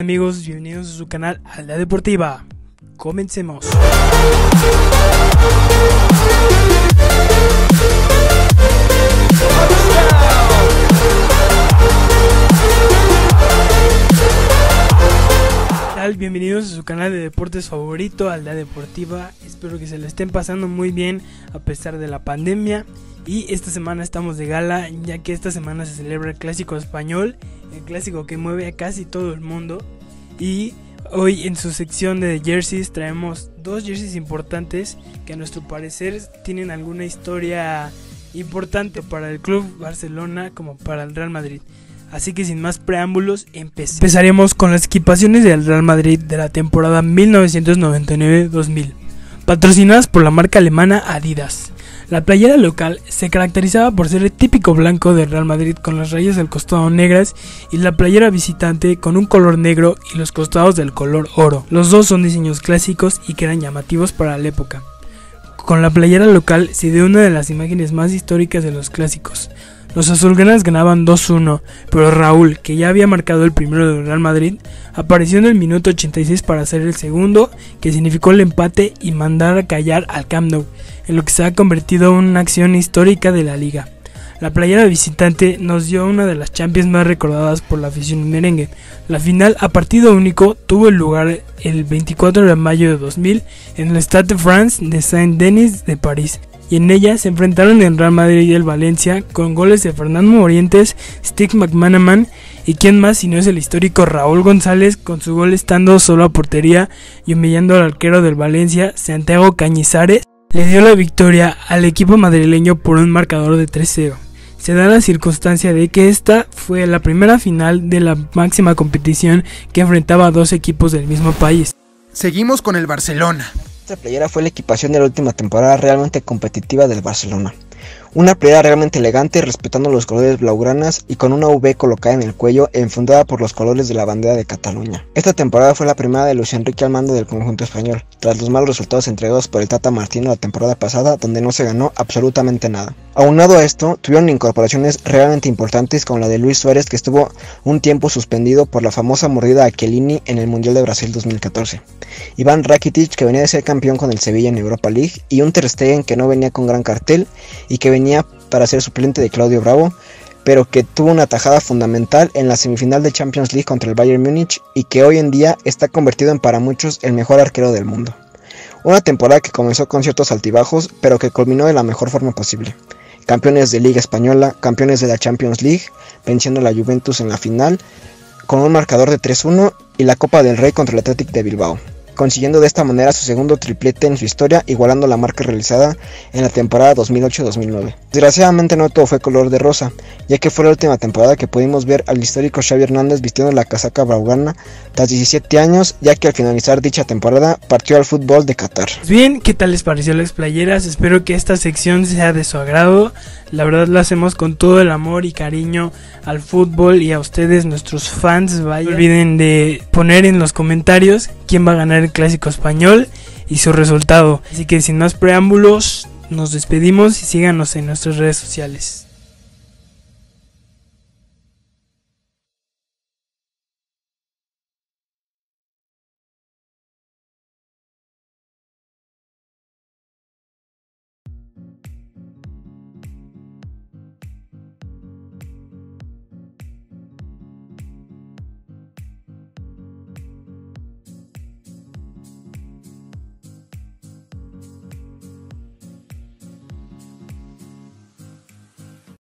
Amigos, bienvenidos a su canal Alda Deportiva. Comencemos. tal? Bienvenidos a su canal de deportes favorito, Alda Deportiva. Espero que se lo estén pasando muy bien a pesar de la pandemia. Y esta semana estamos de gala, ya que esta semana se celebra el clásico español, el clásico que mueve a casi todo el mundo. Y hoy en su sección de jerseys traemos dos jerseys importantes que a nuestro parecer tienen alguna historia importante para el club Barcelona como para el Real Madrid. Así que sin más preámbulos, empezaremos con las equipaciones del Real Madrid de la temporada 1999-2000, patrocinadas por la marca alemana Adidas. La playera local se caracterizaba por ser el típico blanco del Real Madrid con las rayas del costado negras y la playera visitante con un color negro y los costados del color oro. Los dos son diseños clásicos y que eran llamativos para la época. Con la playera local se dio una de las imágenes más históricas de los clásicos, los azulgranas ganaban 2-1, pero Raúl, que ya había marcado el primero del Real Madrid, apareció en el minuto 86 para hacer el segundo, que significó el empate y mandar a callar al Camp Nou, en lo que se ha convertido en una acción histórica de la liga. La playera visitante nos dio una de las Champions más recordadas por la afición merengue. La final a partido único tuvo lugar el 24 de mayo de 2000 en el Stade de France de Saint-Denis de París y en ella se enfrentaron el Real Madrid y el Valencia con goles de Fernando Morientes, Stick McManaman y quien más si no es el histórico Raúl González con su gol estando solo a portería y humillando al arquero del Valencia, Santiago Cañizares, le dio la victoria al equipo madrileño por un marcador de 3-0. Se da la circunstancia de que esta fue la primera final de la máxima competición que enfrentaba a dos equipos del mismo país. Seguimos con el Barcelona. Esta playera fue la equipación de la última temporada realmente competitiva del Barcelona. Una playera realmente elegante, respetando los colores blaugranas y con una V colocada en el cuello, enfundada por los colores de la bandera de Cataluña. Esta temporada fue la primera de Luis Enrique al mando del conjunto español, tras los malos resultados entregados por el Tata Martino la temporada pasada, donde no se ganó absolutamente nada. Aunado a esto, tuvieron incorporaciones realmente importantes como la de Luis Suárez, que estuvo un tiempo suspendido por la famosa mordida a Chiellini en el Mundial de Brasil 2014. Iván Rakitic, que venía de ser campeón con el Sevilla en Europa League, y un Ter Stegen que no venía con gran cartel y que venía para ser suplente de Claudio Bravo, pero que tuvo una tajada fundamental en la semifinal de Champions League contra el Bayern Múnich y que hoy en día está convertido en para muchos el mejor arquero del mundo. Una temporada que comenzó con ciertos altibajos, pero que culminó de la mejor forma posible. Campeones de Liga Española, campeones de la Champions League, venciendo a la Juventus en la final, con un marcador de 3-1 y la Copa del Rey contra el Athletic de Bilbao consiguiendo de esta manera su segundo triplete en su historia, igualando la marca realizada en la temporada 2008-2009. Desgraciadamente no todo fue color de rosa, ya que fue la última temporada que pudimos ver al histórico Xavi Hernández vistiendo la casaca braugana tras 17 años, ya que al finalizar dicha temporada partió al fútbol de Qatar. Bien, ¿qué tal les pareció las playeras? Espero que esta sección sea de su agrado. La verdad la hacemos con todo el amor y cariño al fútbol y a ustedes, nuestros fans. Vaya. No olviden de poner en los comentarios quién va a ganar clásico español y su resultado. Así que sin más preámbulos, nos despedimos y síganos en nuestras redes sociales.